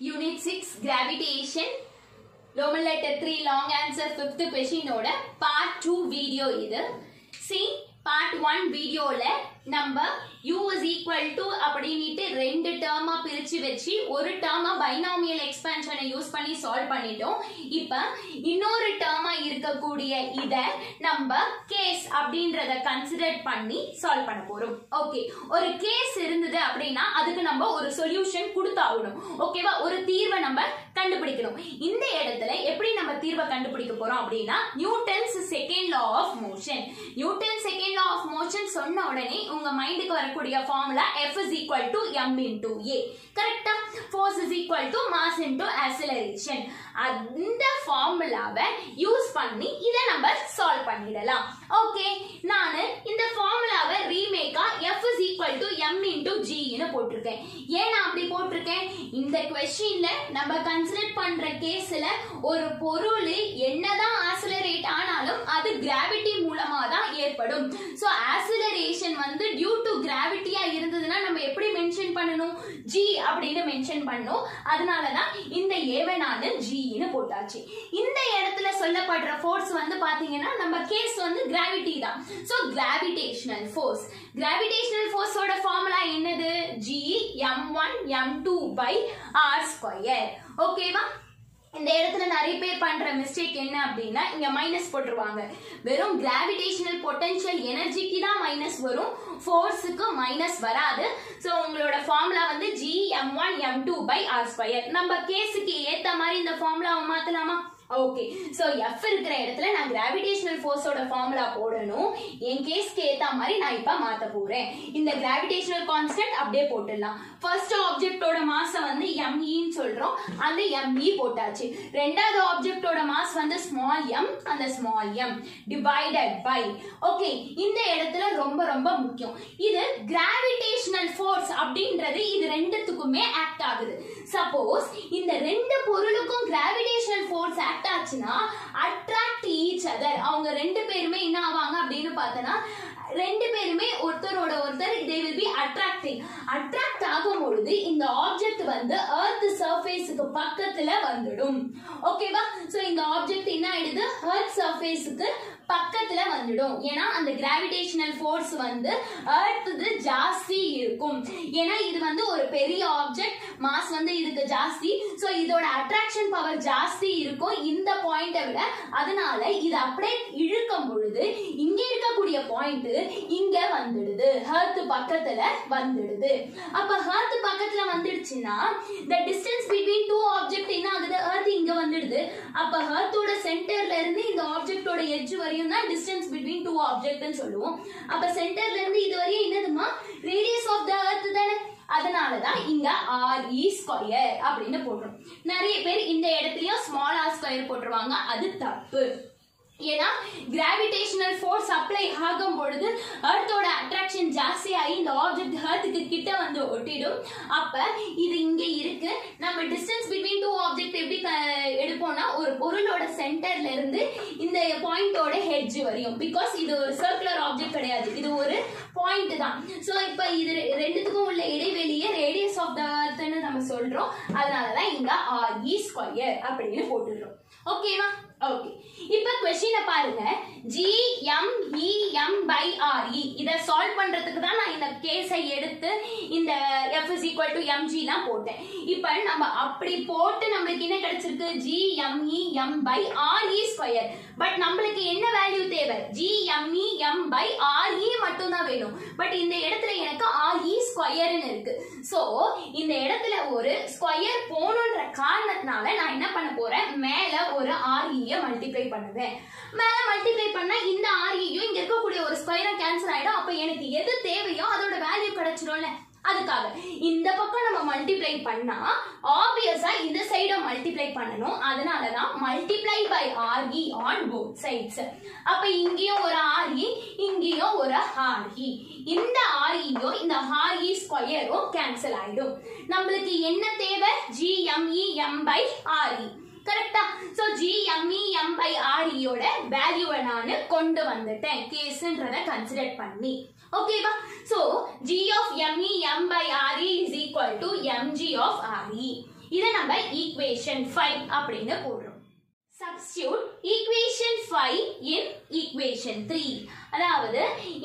Unit six gravitation Roman letter three long answer fifth கொஷினோட part two video இது C part one வீடியோவில் நம்ம u is equal to அப்படின்னுட்டு ரெண்டு டேர்மா பிரிச்சு வச்சு ஒரு டேர்மா பைனாமியல் எக்ஸ்பான்ஷனை யூஸ் பண்ணி சால்வ் பண்ணிட்டோம். இப்போ இன்னொரு டேர்மா இருக்கக்கூடிய இத நம்ம கேஸ் அப்படின்றத கன்சிடர் பண்ணி சால்வ் பண்ண போறோம். ஓகே ஒரு கேஸ் இருந்தது அப்படின்னா அதுக்கு நம்ம ஒரு சொல்யூஷன் கொடுத்தாகணும். ஓகேவா ஒரு தீர்வை நம்ம கண்டுபிடிக்கணும். இந்த இடத்துல எப்படி நம்ம தீர்வை கண்டுபிடிக்க போறோம் அப்படின்னா Newton's second law of motion Newton second law of motion சொன்ன உடனே உங்க மைண்டுக்கு வரக்கூடிய formula F is equal to M into A கரெக்டா force is equal to mass into acceleration அந்த ஃபார்முலாவை யூஸ் பண்ணி இதை நம்ம சால்வ் பண்ணிடலாம். ஓகே நான் இந்த ஃபார்முலாவை ரீமேக்கா F is equal to M into ஜின்னு போட்டிருக்கேன். ஏன் நான் அப்படி போட்டிருக்கேன்? இந்த கொஸ்டின்ல நம்ம கன்சிடர் பண்ற கேஸ்ல ஒரு பொருள் என்னதான் ஆசிலரேட் ஆனாலும் அது கிராவிட்டி ஏற்படும் சோ ஆசிலரேஷன் வந்து டியூ டு கிராவிட்டியா இருந்ததுன்னா நம்ம எப்படி மென்ஷன் பண்ணணும்? ஜி அப்படின்னு மென்ஷன் பண்ணோம். அதனாலதான் இந்த ஏவை நான் ஜின்னு போட்டாச்சு. இந்த இடத்துல சொல்லப்படுற ஃபோர்ஸ் வந்து பாத்தீங்கன்னா நம்ம கேஸ் வந்து கிராவிட்டி தான். சோ கிராவிடேஷனல் ஃபோர்ஸ் கிராவிடேஷனல் ஃபோர்ஸோட ஃபார்முலா என்னது? G M one M two by R square ஓகேவா இந்த இடத்துல நிறைய பேர் பண்ற மிஸ்டேக் என்ன அப்படின்னா இங்க மைனஸ் போட்டுருவாங்க. வெறும் கிராவிடேஷனல் பொட்டன்ஷியல் எனர்ஜிக்கு தான் மைனஸ் வரும். ஃபோர்ஸுக்கு மைனஸ் வராது. ஸோ உங்களோட ஃபார்முலா வந்து G M one M two by R square நம்ம கேஸுக்கு ஏத்த மாதிரி இந்த ஃபார்முலாவை மாத்தலாமா? ஓகே ஸோ எஃப் இருக்கிற இடத்துல நான் கிராவிடேஷனல் ஃபோர்ஸோட ஃபார்முலா போடணும். என் கேஸ்க்கு ஏற்ற மாதிரி நான் இப்போ மாற்ற போகிறேன் இந்த கிராவிடேஷனல் கான்ஸ்டன்ட் அப்படியே போட்டுடலாம். ஃபர்ஸ்ட் ஆப்ஜெக்டோட மாஸ் வந்து எம்இன்னு சொல்கிறோம் அந்த எம்இ போட்டாச்சு. ரெண்டாவது ஆப்ஜெக்டோட மாஸ் வந்து ஸ்மால் எம் அந்த small M divided by okay இந்த இடத்துல ரொம்ப ரொம்ப முக்கியம். இது கிராவிடேஷனல் ஃபோர்ஸ் அப்படின்றது இது ரெண்டுத்துக்குமே ஆக்ட் ஆகுது. சப்போஸ் இந்த ரெண்டு பொருளுக்கும் கிராவிடேஷனல் ஃபோர்ஸ் ஆக்ட் ஆச்சுன்னா அட்ராக்ட் ஈச் அதர் அவங்க ரெண்டு பேருமே என்ன ஆவாங்க அப்படின்னு பார்த்தோன்னா ரெண்டு பேருமே ஒருத்தரோட ஒருத்தர் they will be attracting attract ஆகும் பொழுது இந்த ஆப்ஜெக்ட் வந்து எர்த் சர்ஃபேஸுக்கு பக்கத்துல வந்துடும். ஓகேவா ஸோ இந்த ஆப்ஜெக்ட் என்ன ஆயிடுது? எர்த் சர்ஃபேஸுக்கு பக்கத்துல வந்துடும். ஏன்னா அந்த கிராவிடேஷனல் ஃபோர்ஸ் வந்து எர்த்து ஜாஸ்தி இருக்கும். ஏன்னா இது வந்து ஒரு பெரிய ஆப்ஜெக்ட் மாஸ் வந்து இதுக்கு ஜாஸ்தி. ஸோ இதோட அட்ராக்ஷன் பவர் ஜாஸ்தி இருக்கும். இந்த பாயிண்ட்டை விட அதனால இது அப்படியே இழுக்கும் பொழுது இங்க இருக்கக்கூடிய பாயிண்ட் இங்க வந்துடுது. ஹர்த் பக்கத்துல வந்துடுது. அப்ப ஹர்த் பக்கத்துல வந்துடுச்சுன்னா the distance between two object என்ன ஆகுது ஹர்த் இங்க வந்துடுது அப்ப ஹர்த்தோட சென்டர்ல இருந்து இந்த ஆப்ஜெக்டோட எட்ஜ் வரையும் தான் டிஸ்டன்ஸ் பிட்வீன் டூ ஆப்ஜெக்ட்னு சொல்லுவோம். அப்ப சென்டர்ல இருந்து இது வரையும் என்னதுமா ரேடியஸ் ஆஃப் த எர்த் தானே? அதனாலதான் இங்க ஆர் இ ஸ்கொயர் அப்படின்னு போடுறோம். நிறைய பேர் இந்த இடத்துலயும் ஸ்மால் ஆர் ஸ்கொயர் போட்டுருவாங்க. அது தப்பு. ஏன்னா கிராவிடேஷனல் ஃபோர்ஸ் அப்ளை ஆகும் பொழுது அர்த்தோட அட்ராக்ஷன் ஜாஸ்தி ஆகி இந்த ஆப்ஜெக்ட் ஹர்த்துக்கு கிட்ட வந்து ஒட்டிடும். அப்ப இது இங்க இருக்கு. நம்ம டிஸ்டன்ஸ் பிட்வீன் டூ ஆப்ஜெக்ட் எப்படி க- எடுப்போம்னா ஒரு பொருளோட சென்டர்ல இருந்து இந்த பாயிண்டோட ஹெட்ஜ் வரையும். பிகாஸ் இது ஒரு சர்க்குலர் ஆப்ஜெக்ட் கிடையாது. இது ஒரு பாயிண்ட் தான். ஸோ இப்ப இது ரெண்டுத்துக்கும் உள்ள இடைவெளியை ரேடியஸ் ஆஃப் த எர்த்னு நம்ம சொல்றோம். அதனாலதான் இங்க ஆர் இ ஸ்கொயர் அப்படின்னு போட்டுடுறோம். ஓகேவா ஓகே இப்ப கொஸ்டினை பாருங்க. G M E M by R E இத சால்வ் பண்றதுக்கு தான் நான் இந்த கேஸை எடுத்து இந்த F is equal to MG தான் எல்லாம் போட்டேன். இப்ப நம்ம அப்படி போட்டு நம்மளுக்கு என்ன கிடைச்சிருக்கு? G M E M by R E square but நம்மளுக்கு என்ன வேல்யூ தேவை? G M E M by R வேணும் பட் இந்த இடத்துல எனக்கு ஆஇ ஸ்கொயர்னு இருக்கு. ஸோ இந்த இடத்துல ஒரு ஸ்கொயர் போகணுன்ற காரணத்தினால நான் என்ன பண்ண போறேன்? மேல ஒரு ஆர்இய மல்டிப்ளை பண்ணுவேன். மேல மல்டிப்ளை பண்ணா இந்த ஆர்இயும் இங்க இருக்கக்கூடிய ஒரு ஸ்கொயரும் கேன்சல் ஆயிடும். அப்ப எனக்கு எது தேவையோ அதோட வேல்யூ கிடைச்சிடும்ல. அதுக்காக இந்த பக்கம் நம்ம மல்டிப்ளை பண்ணா ஆப்வியஸா இந்த சைட் மல்டிப்ளை பண்ணணும். அதனால தான் multiply by RE on both sides அப்ப இங்கேயும் ஒரு ஆர்இ இங்கேயும் ஒரு ஆர்இ இந்த ஆர்இயோ இந்த ஆர்இ ஸ்கொயரோ கேன்சல் ஆயிடும். நம்மளுக்கு என்ன தேவை? ஜி எம் பை ஆர்இ கரெக்டா ஸோ ஜி எம் பை ஆர்இயோட வேல்யூவை நான் கொண்டு வந்துட்டேன். கேஸ்ன்றத கன்சிடர் பண்ணி. ஓகேவா so G of me m by re is equal to mg of இதை நம்ம ஈக்குவேஷன் ஃபைவ் அப்படின்னு போடுறோம். Substitute equation five in equation three அதாவது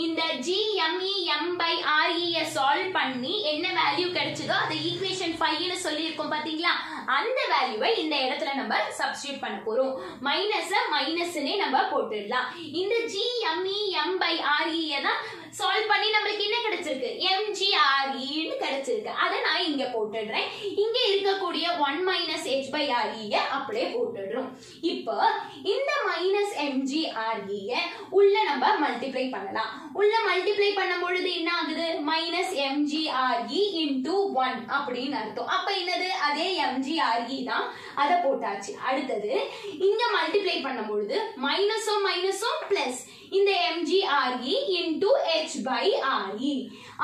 இந்த ஜிஎம்இஎம் பை by சால்வ் பண்ணி என்ன வேல்யூ கிடைச்சதோ அதை ஈக்குவேஷன் ஃபைவ்னு சொல்லியிருக்கோம் பார்த்தீங்களா அந்த வேல்யூவை இந்த இடத்துல நம்ம சப்ஸ்டியூட் பண்ண போறோம். மைனஸ மைனஸ்னே நம்ம போட்டுடலாம். இந்த ஜி எம்இ எம் பை ய தான் சால்வ் பண்ணி நம்மளுக்கு என்ன கிடைச்சிருக்கு? எம்ஜிஆர்இன்னு e கிடைச்சிருக்கு. அதை நான் இங்க போட்டுடுறேன். இங்க இருக்கக்கூடிய ஒன் மைனஸ் ஹெச் பை ஆர்இய அப்படியே போட்டுடுறோம். இப்போ இந்த மைனஸ் எம்ஜிஆர்இய e உள்ள நம்ம மல்டிப்ளை பண்ணலாம். உள்ள மல்டிப்ளை பண்ணும் பொழுது என்ன ஆகுது? மைனஸ் எம்ஜிஆர்இ இன்டூ ஒன் அப்படின்னு அர்த்தம். அப்ப என்னது? அதே எம்ஜி MGRE தான் அதை போட்டாச்சு. அடுத்தது இங்க மல்டிப்ளை பண்ணும் பொழுது மைனஸும் மைனஸும் பிளஸ் இந்த MGRE into H by RE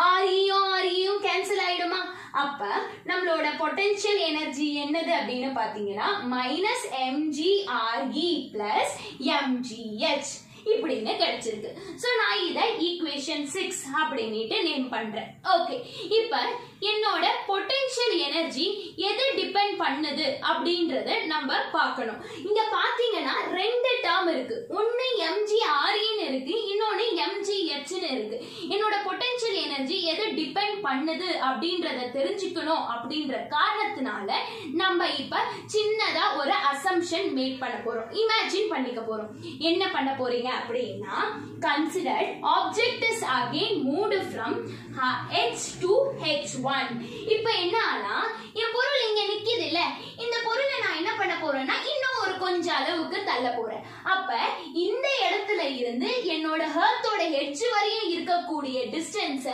ஆர்இயும் ஆர்இயும் கேன்சல் ஆயிடுமா? அப்ப நம்மளோட பொட்டன்ஷியல் எனர்ஜி என்னது அப்படின்னு பாத்தீங்கன்னா மைனஸ் எம்ஜிஆர்இ பிளஸ் எம்ஜிஹெச் இப்படின்னு கிடைச்சிருக்கு. ஸோ நான் இதை ஈக்குவேஷன் சிக்ஸ் அப்படின்னுட்டு நேம் பண்றேன். ஓகே இப்போ என்னோட பொட்டென்ஷியல் எனர்ஜி எது டிபெண்ட் பண்ணுது அப்படின்றத நம்ம பார்க்கணும். இங்க பாத்தீங்கன்னா ரெண்டு டேர்ம் இருக்கு. ஒன்னு எம்ஜி ஆர்இன்னு இருக்கு இன்னொன்னு எம்ஜி எச்னு இருக்கு. என்னோட பொட்டென்ஷியல் எனர்ஜி எது டிபெண்ட் பண்ணுது அப்படின்றத தெரிஞ்சுக்கணும் அப்படின்ற காரணத்தினால நம்ம இப்ப சின்னதா ஒரு அசம்ஷன் மேக் பண்ண போறோம். இமேஜின் பண்ணிக்க போறோம். என்ன பண்ண போறீங்க அப்படின்னா consider object is again moved from H to H one இப்போ என்ன ஆனா என் பொருள் இங்க நிக்குது இல்ல இந்த பொருளை நான் என்ன பண்ண போறேன்னா இன்னும் ஒரு கொஞ்ச அளவுக்கு தள்ள போறேன். அப்ப இந்த இடத்துல இருந்து என்னோட ஹர்த்தோட ஹெச் வரையும் இருக்கக்கூடிய டிஸ்டன்ஸ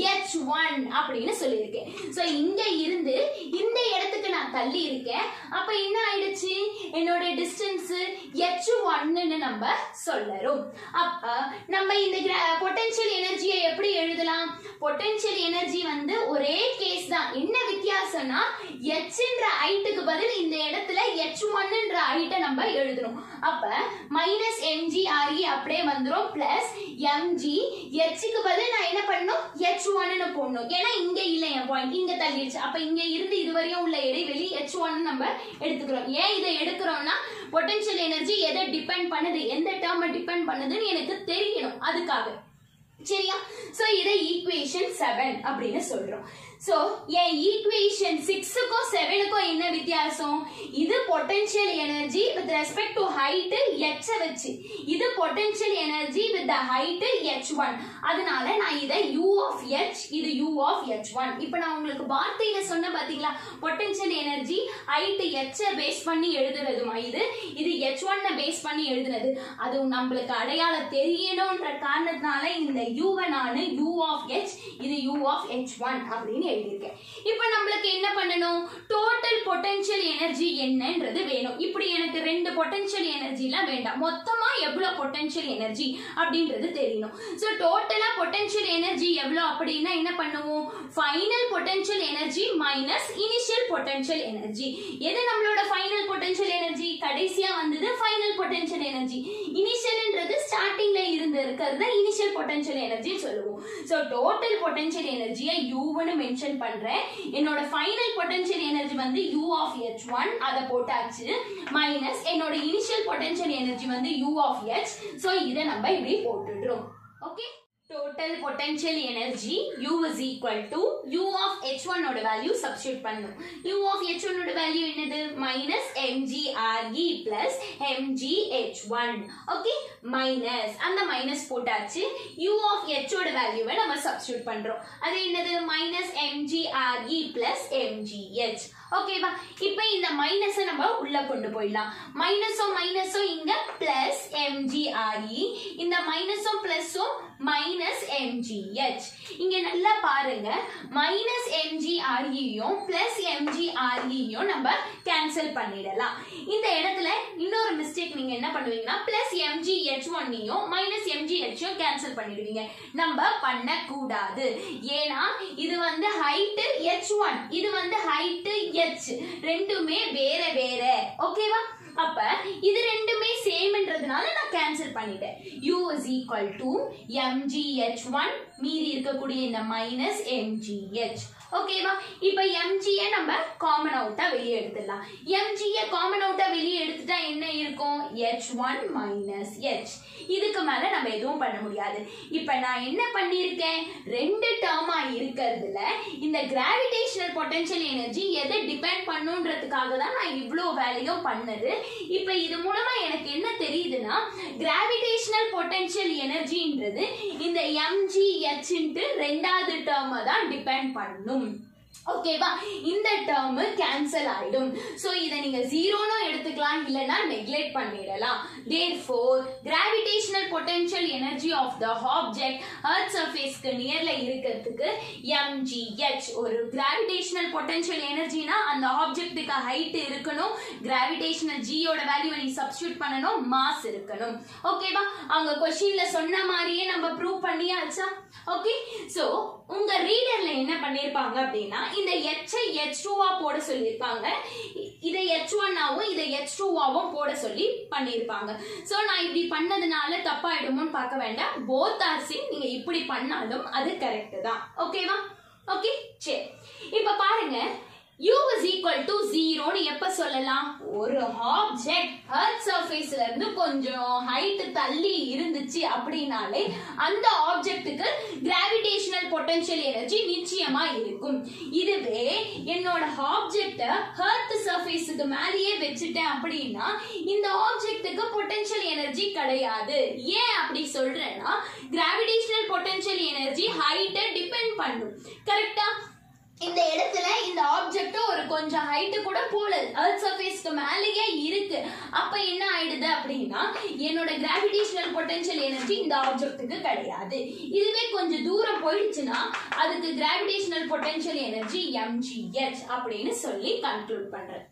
ஹெச் ஒன் அப்படின்னு சொல்லியிருக்கேன். ஸோ இங்க இருந்து இந்த இடத்துக்கு நான் தள்ளி இருக்கேன். அப்ப என்ன ஆயிடுச்சு? என்னோட டிஸ்டன்ஸ் ஹெச் ஒன்னு நம்ம சொல்லறோம் அப்ப நம்ம இந்த பொட்டன்ஷியல் எனர்ஜியை பொட்டன்ஷியல் எனர்ஜி வந்து ஒரே கேஸ் தான். என்ன வித்தியாசம்னா எச்ன்ற ஹைட்டுக்கு பதில் இந்த இடத்துல எச் ஒன்னுன்ற ஹைட்டை நம்ம எழுதணும். அப்ப மைனஸ் எம்ஜி ஆர்இ அப்படியே வந்துடும் பிளஸ் எம்ஜி எச்சுக்கு பதில் நான் என்ன பண்ணணும்? எச் ஒன்னு போடணும். ஏன்னா இங்க இல்லை என் பாயிண்ட் இங்க தள்ளிடுச்சு. அப்ப இங்க இருந்து இதுவரையும் உள்ள இடைவெளி எச் ஒன்னு நம்ம எடுத்துக்கிறோம். ஏன் இதை எடுக்கிறோம்னா பொட்டன்ஷியல் எனர்ஜி எதை டிபெண்ட் பண்ணுது எந்த டேர்மை டிபெண்ட் பண்ணுதுன்னு எனக்கு தெரியணும். அதுக்காக. சரியா? சோ இதை ஈக்குவேஷன் செவன் அப்படின்னு சொல்றோம். ஸோ என் ஈக்குவேஷன் சிக்ஸுக்கும் செவனுக்கும் என்ன வித்தியாசம்? இது potential energy with respect to height H வச்சு. இது potential energy with height H one அதனால நான் இதை யூ ஆஃப் எச் இது யூ ஆஃப் எச் ஒன் இப்போ நான் உங்களுக்கு வார்த்தையில சொன்ன பார்த்தீங்களா potential energy height H base பண்ணி எழுதுறதுமா இது? இது எச் ஒன்னை பேஸ் பண்ணி எழுதுனது அது நம்மளுக்கு அடையாளம் தெரியணுன்ற காரணத்தினால இந்த யூவை நான் யூ ஆஃப் எச் இது யூ ஆஃப் எச் ஒன் அப்படின்னு எழுதியிருக்கேன். இப்போ நம்மளுக்கு என்ன பண்ணணும்? டோட்டல் பொட்டன்ஷியல் எனர்ஜி என்னன்றது வேணும். இப்படி எனக்கு ரெண்டு பொட்டன்ஷியல் எனர்ஜிலாம் வேண்டாம். மொத்தமாக எவ்வளோ பொட்டன்ஷியல் எனர்ஜி அப்படின்றது தெரியணும். ஸோ டோட்டலாக பொட்டன்ஷியல் எனர்ஜி எவ்வளோ அப்படின்னா என்ன பண்ணுவோம்? Final potential energy minus initial potential energy எது நம்மளோட ஃபைனல் பொட்டன்ஷியல் எனர்ஜி கடைசியா வந்தது ஃபைனல் பொட்டன்ஷியல் எனர்ஜி இனிஷியல்ன்றது ஸ்டார்டிங்ல இருந்து இருக்கிறது இனிஷியல் பொட்டன்ஷியல் எனர்ஜி சொல்லுவோம். ஸோ டோட்டல் பொட்டன்ஷியல் எனர்ஜியை யூன்னு மென்ஷன் பண்றேன். என்னோட ஃபைனல் பொட்டன்ஷியல் எனர்ஜி வந்து யூ ஆஃப் எச் ஒன் அதை போட்டாச்சு. மைனஸ் என்னோட இனிஷியல் பொட்டன்ஷியல் எனர்ஜி வந்து யூ ஆஃப் எச் ஸோ இதை நம்ம இப்படி போட்டுடுறோம். Okay total potential energy u is equal to u of h1 ஓட வேல்யூ சப்ஸ்டியூட் பண்ணும். U of h1 ஓட வேல்யூ என்னது? Minus mgre plus mgh1 okay minus அந்த மைனஸ் போட்டாச்சு. U of h ஓட வேல்யூவை நம்ம சப்ஸ்டியூட் பண்றோம். அது என்னது? மைனஸ் mgre plus mgh ஓகேவா இப்போ இந்த மைனஸை நம்ம உள்ள கொண்டு போயிடலாம். மைனஸோ மைனஸும் இங்க பிளஸ் mgre இந்த மைனஸும் பிளஸும் மைனஸ் mgh இங்கே நல்லா பாருங்க. மைனஸ் mgreயும் பிளஸ் mgreயும் நம்ம கேன்சல் பண்ணிடலாம். இந்த இடத்துல இன்னொரு மிஸ்டேக் நீங்க என்ன பண்ணுவீங்கன்னா பிளஸ் mgh ஒன்னையும் மைனஸ் mgh கேன்சல் பண்ணிடுவீங்க. நம்ம பண்ணக்கூடாது. ஏன்னா இது வந்து ஹைட்டு ஹெச் ஒன் இது வந்து ஹைட்டு ஹெச் ரெண்டுமே வேற வேற. ஓகேவா அப்ப இது ரெண்டு சேம்ன்றதுனால நான் கேன்சல் பண்ணிட்டேன். U is equal to MGH one மீதி இருக்கக்கூடிய இந்த மைனஸ் எம்ஜிஹெச் ஓகேவா இப்போ எம்ஜியை நம்ம காமன் அவுட்டாக வெளியே எடுத்துடலாம். எம்ஜியை காமன் அவுட்டாக வெளியே எடுத்துட்டா என்ன இருக்கும்? ஹெச் ஒன் மைனஸ் ஹெச் இதுக்கு மேல நம்ம எதுவும் பண்ண முடியாது. இப்போ நான் என்ன பண்ணியிருக்கேன்? ரெண்டு டேர்மா இருக்கிறதுல இந்த கிராவிடேஷனல் பொட்டன்ஷியல் எனர்ஜி எதை டிபெண்ட் பண்ணுன்றதுக்காக தான் நான் இவ்வளோ வேலையும் பண்ணது. இப்போ இது மூலமா எனக்கு என்ன தெரியுதுன்னா கிராவிடேஷனல் பொட்டன்ஷியல் எனர்ஜின்றது இந்த எம்ஜிஹெச் ரெண்டாவது டேர்மை தான் டிபெண்ட் பண்ணும். ஓகேவா இந்த டேர்ம் கேன்சல் ஆயிடும். சோ இதை நீங்க ஜீரோனோ எடுத்துக்கலாம் இல்லனா நெக்லெக்ட் பண்ணிடலாம். Therefore gravitational potential energy of the object earth சர்ஃபேஸ்க்கு நியர்ல இருக்கிறதுக்கு mgh ஒரு கிராவிடேஷனல் பொட்டன்ஷியல் எனர்ஜினா அந்த ஆப்ஜெக்ட்டுக்கு ஹைட் இருக்கணும் கிராவிடேஷனல் g யோட வேல்யூ நீ சப்ஸ்டியூட் பண்ணனும் மாஸ் இருக்கணும். ஓகேவா அவங்க கொஸ்டின்ல சொன்ன மாதிரியே நம்ம ப்ரூவ் பண்ணியாச்சா? ஓகே சோ உங்க ரீடர்ல என்ன பண்ணிருப்பாங்க அப்படின்னா இந்த எச்சை எச் டூவா போட சொல்லியிருப்பாங்க இதை எச் ஒன்னாவும் இதை எச் டூவாவும் போட சொல்லி பண்ணியிருப்பாங்க ஸோ நான் இப்படி பண்ணதுனால தப்பாயிடுமோன்னு பார்க்க வேண்டாம். போத் ஆர் சிங் நீங்க இப்படி பண்ணாலும் அது கரெக்ட் தான். ஓகேவா ஓகே சரி. இப்ப பாருங்க. U is equal to 0 னு எப்ப சொல்லலாம்? ஒரு ஆப்ஜெக்ட் earth சர்ஃபேஸ்ல இருந்து கொஞ்சம் ஹைட் தள்ளி இருந்துச்சு அப்படின்னாலே அந்த ஆப்ஜெக்ட்டுக்கு கிராவிடேஷனல் பொட்டன்ஷியல் எனர்ஜி நிச்சயமா இருக்கும். இதுவே என்னோட ஆப்ஜெக்ட earth சர்ஃபேஸுக்கு மேலேயே வச்சுட்டேன் அப்படின்னா இந்த ஆப்ஜெக்ட்டுக்கு பொட்டன்ஷியல் எனர்ஜி கிடையாது. ஏன் அப்படி சொல்றேன்னா கிராவிடேஷனல் பொட்டன்ஷியல் எனர்ஜி ஹைட்டை டிபெண்ட் பண்ணும். கரெக்டா இந்த இடத்துல இந்த ஆப்ஜெக்ட் ஒரு கொஞ்சம் ஹைட் கூட போல அர்த் சர்ஃபேஸ்க்கு மேலேயே இருக்கு. அப்ப என்ன ஆயிடுது அப்படின்னா என்னோட கிராவிடேஷனல் பொட்டன்ஷியல் எனர்ஜி இந்த ஆப்ஜெக்ட்டுக்கு கிடையாது. இதுவே கொஞ்சம் தூரம் போயிடுச்சுன்னா அதுக்கு கிராவிடேஷனல் பொட்டன்ஷியல் எனர்ஜி எம்ஜிஹெச் அப்படின்னு சொல்லி கன்க்ளூட் பண்றேன்.